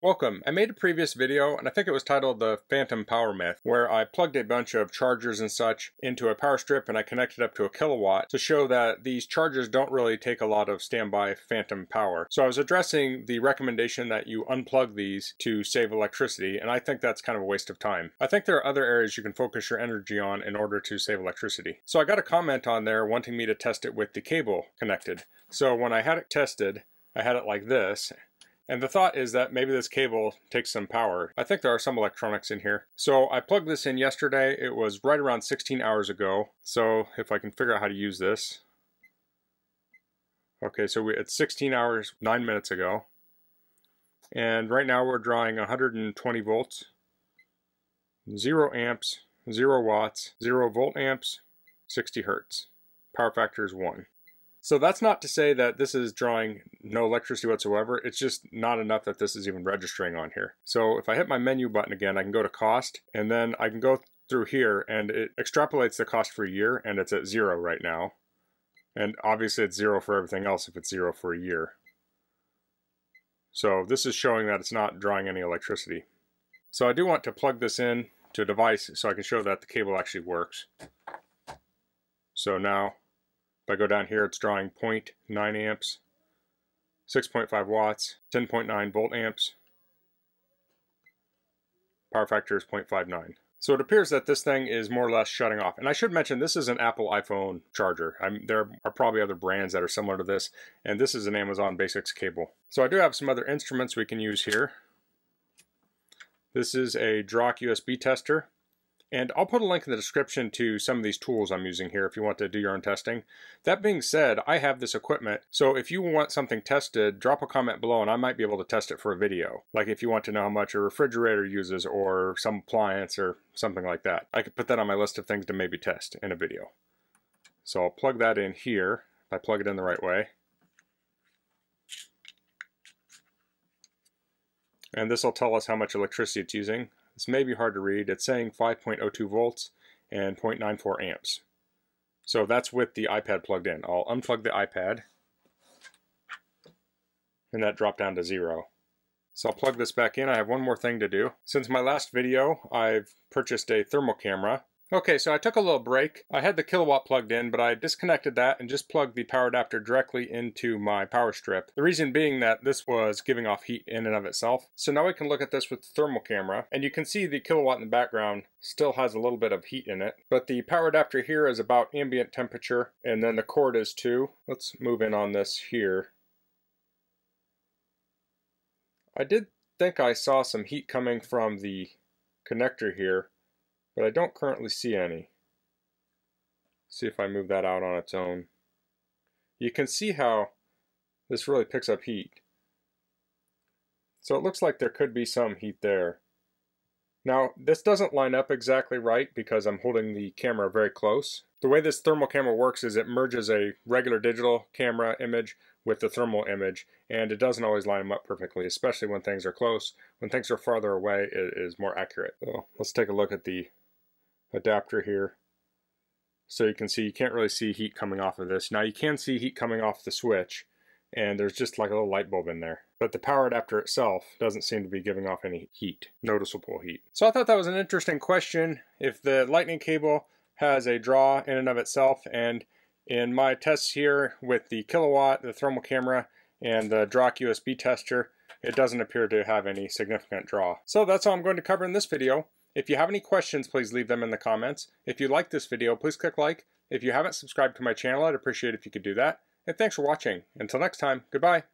Welcome. I made a previous video, and I think it was titled The Phantom Power Myth, where I plugged a bunch of chargers and such into a power strip and I connected up to a Kill A Watt to show that these chargers don't really take a lot of standby phantom power. So I was addressing the recommendation that you unplug these to save electricity, and I think that's kind of a waste of time. I think there are other areas you can focus your energy on in order to save electricity. So I got a comment on there wanting me to test it with the cable connected. So when I had it tested, I had it like this, and the thought is that maybe this cable takes some power. I think there are some electronics in here. So I plugged this in yesterday. It was right around 16 hours ago. So if I can figure out how to use this. Okay, so we, it's 16 hours, 9 minutes ago. And right now we're drawing 120 volts, 0 amps, 0 watts, 0 volt amps, 60 hertz. Power factor is 1. So that's not to say that this is drawing no electricity whatsoever. It's just not enough that this is even registering on here. So if I hit my menu button again, I can go to cost and then I can go through here and it extrapolates the cost for a year and it's at zero right now. And obviously it's zero for everything else if it's zero for a year. So this is showing that it's not drawing any electricity. So I do want to plug this in to a device so I can show that the cable actually works. So now if I go down here, it's drawing 0.9 amps, 6.5 watts, 10.9 volt amps. Power factor is 0.59. So it appears that this thing is more or less shutting off. And I should mention, this is an Apple iPhone charger. I'm, there are probably other brands that are similar to this, and this is an Amazon Basics cable. So I do have some other instruments we can use here. This is a Drok USB tester. And I'll put a link in the description to some of these tools I'm using here if you want to do your own testing. That being said, I have this equipment, so if you want something tested, drop a comment below and I might be able to test it for a video. Like if you want to know how much a refrigerator uses or some appliance or something like that. I could put that on my list of things to maybe test in a video. So I'll plug that in here, if I plug it in the right way. And this will tell us how much electricity it's using. This may be hard to read. It's saying 5.02 volts and 0.94 amps. So that's with the iPad plugged in. I'll unplug the iPad and that dropped down to zero. So I'll plug this back in. I have one more thing to do. Since my last video, I've purchased a thermal camera Okay, so I took a little break. I had the Kill A Watt plugged in, but I disconnected that and just plugged the power adapter directly into my power strip. The reason being that this was giving off heat in and of itself. So now we can look at this with the thermal camera, and you can see the Kill A Watt in the background still has a little bit of heat in it. But the power adapter here is about ambient temperature, and then the cord is too. Let's move in on this here. I did think I saw some heat coming from the connector here but I don't currently see any. See if I move that out on its own. You can see how this really picks up heat. So it looks like there could be some heat there. Now, this doesn't line up exactly right because I'm holding the camera very close. The way this thermal camera works is it merges a regular digital camera image with the thermal image, and it doesn't always line them up perfectly, especially when things are close. When things are farther away, it is more accurate. So let's take a look at the adapter here. So you can see you can't really see heat coming off of this. Now you can see heat coming off the switch and there's just like a little light bulb in there. But the power adapter itself doesn't seem to be giving off any heat, noticeable heat. So I thought that was an interesting question. If the lightning cable has a draw in and of itself and in my tests here with the Kill A Watt, the thermal camera, and the Drok USB tester, it doesn't appear to have any significant draw. So that's all I'm going to cover in this video. If you have any questions, please leave them in the comments. If you like this video, please click like. If you haven't subscribed to my channel, I'd appreciate if you could do that. And thanks for watching. Until next time, goodbye.